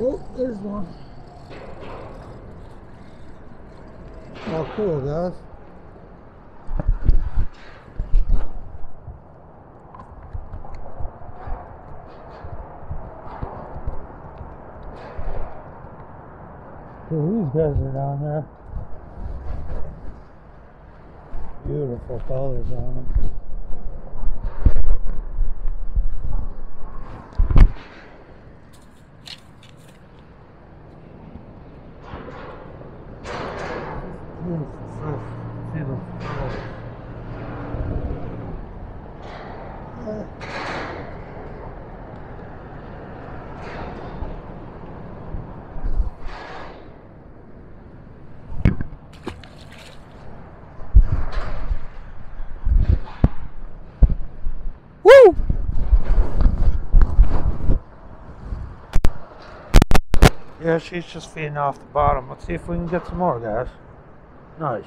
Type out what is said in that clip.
Oh, there's one. Oh, cool, guys. Cool, these guys are down there. Beautiful colors on them. Beautiful fish. Beautiful colors. Uh, Woo! Yeah, she's just feeding off the bottom. Let's see if we can get some more, guys. Nice.